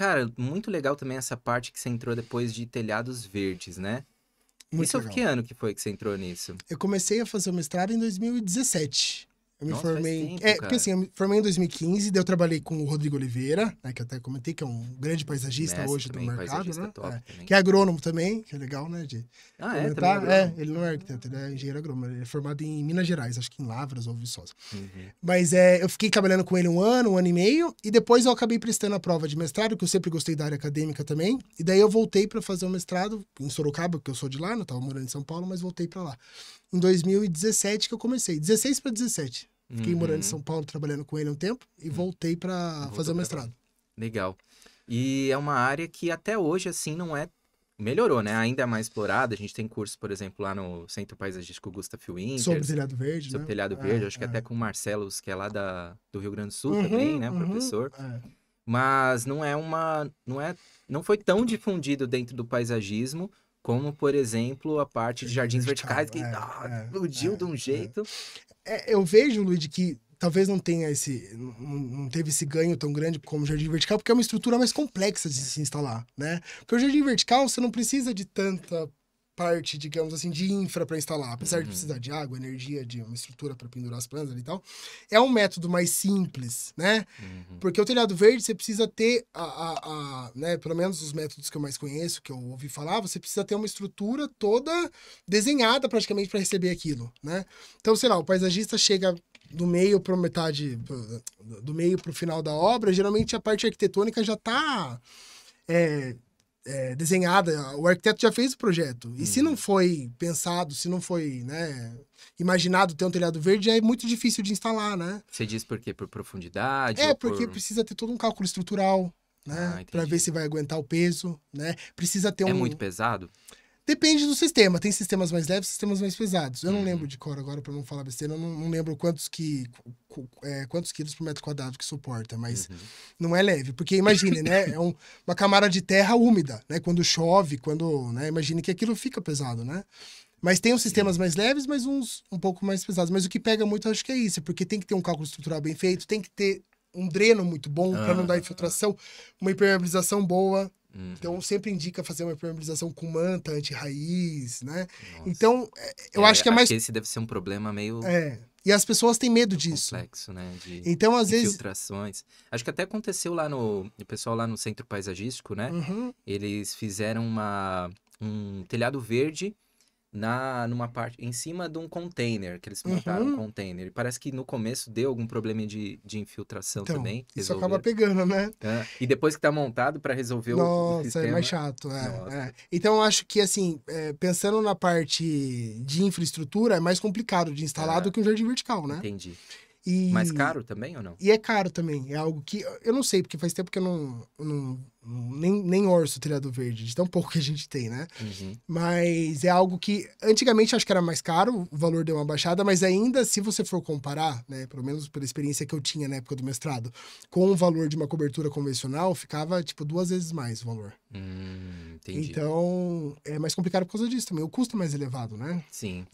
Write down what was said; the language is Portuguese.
cara, muito legal também essa parte que você entrou depois de telhados verdes, né? Muito Isso legal. que ano que foi que você entrou nisso? Eu comecei a fazer o mestrado em 2017. Eu me Nossa, formei. tempo, é, cara. porque assim, eu me formei em 2015, daí eu trabalhei com o Rodrigo Oliveira, né, que eu até comentei, que é um grande paisagista Mestre hoje do também, mercado, paisagista né? top É. Que é agrônomo também, que é legal, né? De Ah, é? é, agrônomo? ele não é arquiteto, ele é engenheiro agrônomo. Ele é formado em Minas Gerais, acho que em Lavras ou Viçosa. Uhum. Mas é, eu fiquei trabalhando com ele um ano, um ano e meio, e depois eu acabei prestando a prova de mestrado, que eu sempre gostei da área acadêmica também. E daí eu voltei para fazer o mestrado em Sorocaba, porque eu sou de lá, não tava morando em São Paulo, mas voltei para lá. Em 2017 que eu comecei, 16 para 17. Fiquei morando em Uhum. São Paulo trabalhando com ele um tempo e voltei para fazer o mestrado. Legal. E é uma área que até hoje, assim, não é. Melhorou, né? Ainda é mais explorada. A gente tem curso, por exemplo, lá no Centro Paisagístico Gustavo Winter. Sobre o telhado verde, sobre né? Telhado É, Verde, acho que é. até com o Marcelos, que é lá da, do Rio Grande do Sul Uhum, também, né? uhum, Professor. é. Mas não é uma. Não, é, não foi tão difundido dentro do paisagismo como, por exemplo, a parte de jardins verticais, que é, ah, é, explodiu é, de um jeito. É, eu vejo, Luiz, que talvez não tenha esse. Não, teve esse ganho tão grande como o jardim vertical, porque é uma estrutura mais complexa de se instalar, né? Porque o jardim vertical você não precisa de tanta parte, digamos assim, de infra para instalar, apesar de Uhum. precisar de água, energia, de uma estrutura para pendurar as plantas e tal. É um método mais simples, né? Uhum. Porque o telhado verde você precisa ter a, a, a, né, pelo menos os métodos que eu mais conheço, que eu ouvi falar, você precisa ter uma estrutura toda desenhada praticamente para receber aquilo, né? Então, sei lá, o paisagista chega do meio para metade, do meio para o final da obra, geralmente a parte arquitetônica já está desenhada, o arquiteto já fez o projeto. E se Uhum. não foi pensado, se não foi né, imaginado ter um telhado verde, é muito difícil de instalar, né? Você diz por quê? Por profundidade? É, porque por... precisa ter todo um cálculo estrutural, Ah, né? entendi. Pra ver se vai aguentar o peso, né? Precisa ter um. É muito pesado? Depende do sistema. Tem sistemas mais leves, sistemas mais pesados. Eu não Uhum. lembro de cor agora pra não falar besteira. Eu não, não lembro quantos que é, quantos quilos por metro quadrado que suporta, mas Uhum. não é leve, porque imagine, né? É um- uma camada de terra úmida, né? Quando chove, quando, né? Imagine que aquilo fica pesado, né? Mas tem uns sistemas mais leves, mas uns um pouco mais pesados. Mas o que pega muito, acho que é isso, porque tem que ter um cálculo estrutural bem feito, tem que ter um dreno muito bom para não dar Ah. infiltração, uma impermeabilização boa. Uhum. Então sempre indica fazer uma impermeabilização com manta, anti-raiz, né? Nossa. Então, é, eu acho que é mais. esse deve ser um problema meio É. E as pessoas têm medo disso. complexo, né? De Então, às vezes. infiltrações. Acho que até aconteceu lá no... O pessoal lá no Centro Paisagístico, né? Uhum. Eles fizeram uma, um telhado verde na, numa parte, em cima de um container, que eles montaram Uhum. um container. E parece que no começo deu algum problema de, de infiltração Então, também. isso resolveram. acaba pegando, né? É, E depois que tá montado para resolver o- o, Nossa, sistema... é mais chato. é, Nossa. é. Então, eu acho que, assim, é, pensando na parte de infraestrutura, é mais complicado de instalar É. do que um jardim vertical, né? Entendi. E... Mais caro também ou não? E é caro também. É algo que eu não sei, porque faz tempo que eu não, não, nem, nem orço o telhado verde, de tão pouco que a gente tem, né? Uhum. Mas é algo que antigamente acho que era mais caro, o valor deu uma baixada, mas ainda se você for comparar, né, pelo menos pela experiência que eu tinha na época do mestrado, com o valor de uma cobertura convencional, ficava tipo duas vezes mais o valor. Hum, entendi. Então, é mais complicado por causa disso também. O custo é mais elevado, né? Sim.